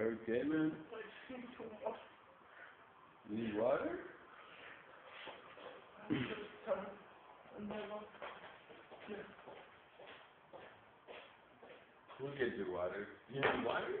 Okay, man. You need water? We'll get you water. You need water?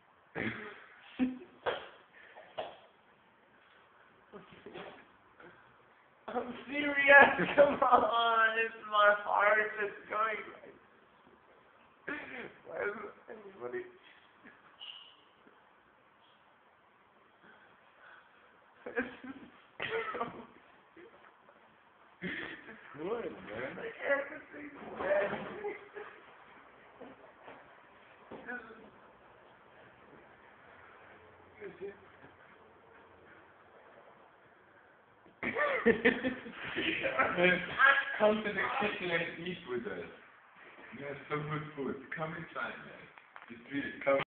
I'm serious. Come on, it's my heart that's going. Why is anybody? Good, man. Like everything's Come to the kitchen and eat with us. We have some good food. Come inside, man. Just please come.